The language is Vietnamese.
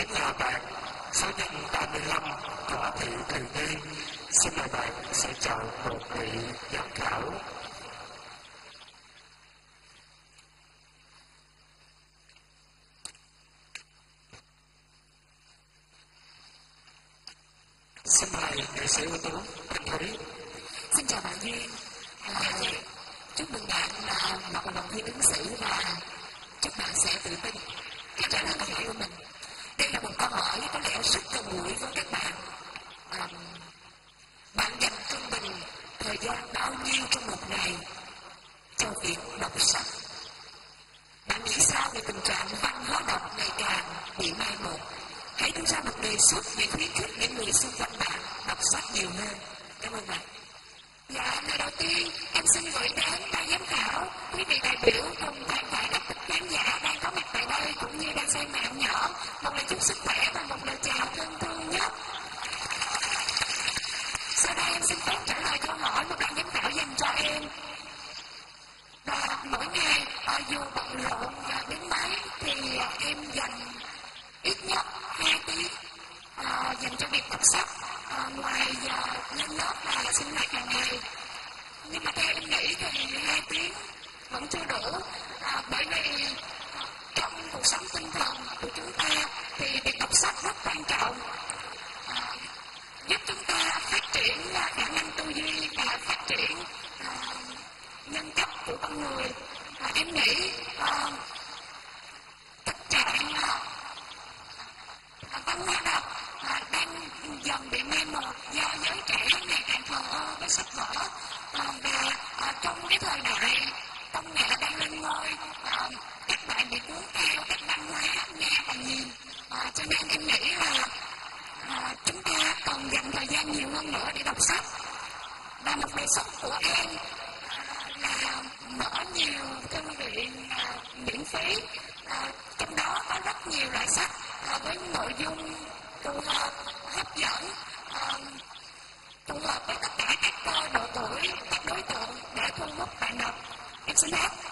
chính là bạn số nhân 35 Võ Thị Thùy Nhi. Xin mời bạn sẽ chọn một vị giám khảo. Xin mời nghệ sĩ ưu tú Thanh Thúy. Xin chào bạn Duyên. À, chúc mừng bạn là một đồng thi ứng xử và chúc bạn sẽ tự tin khi trả lời câu hỏi của mình. Đây là một câu hỏi có lẽ rất gần gũi với các bạn. À, bạn dành trung bình thời gian bao nhiêu trong một ngày cho việc đọc sách? Bạn nghĩ sao về tình trạng văn hóa đọc ngày càng bị mai một? Hãy đưa ra một đề xuất để khuyến khích những người xung quanh bạn đọc sách nhiều hơn. Cảm ơn bạn. Dạ, lời đầu tiên, em xin gửi đến ban giám khảo, quý vị đại biểu cùng toàn thể các khán giả đang có mặt tại đây cũng như đang xem mạng nhỏ một lời chúc sức khỏe và một lời chào thân thương nhất. Sau đây em xin phép trả lời câu hỏi một ban giám khảo dành cho em. Và mỗi ngày, dù bận rộn và đến mấy thì em dành ít nhất 2 tiếng à, dành cho việc đọc sách à, ngoài uh, lên lớp và sinh hoạt hàng ngày nhưng mà theo em nghĩ thì hai tiếng vẫn chưa đủ à, bởi vì uh, trong cuộc sống tinh thần của chúng ta thì việc đọc sách rất quan trọng uh, giúp chúng ta phát triển uh, khả năng tư duy và phát triển uh, nhân cách của con người uh, em nghĩ uh, tình trạng uh, văn hóa đọc à, đang dần bị mê một do giới trẻ ngày càng thờ ơ với sách vở à, và à, trong cái thời đại công nghệ đang lên ngôi à, các bạn bị cuốn theo các văn hóa nghe và nhìn à, cho nên em nghĩ là à, chúng ta cần dành thời gian nhiều hơn nữa để đọc sách và một đề xuất của em là mở nhiều thư viện à, miễn phí à, trong đó có rất nhiều loại sách với nội dung phù hợp ờ, hấp dẫn ờ, à, hợp ờ, với tất cả các độ tuổi các đối tượng để thu hút bạn đọc em xin hát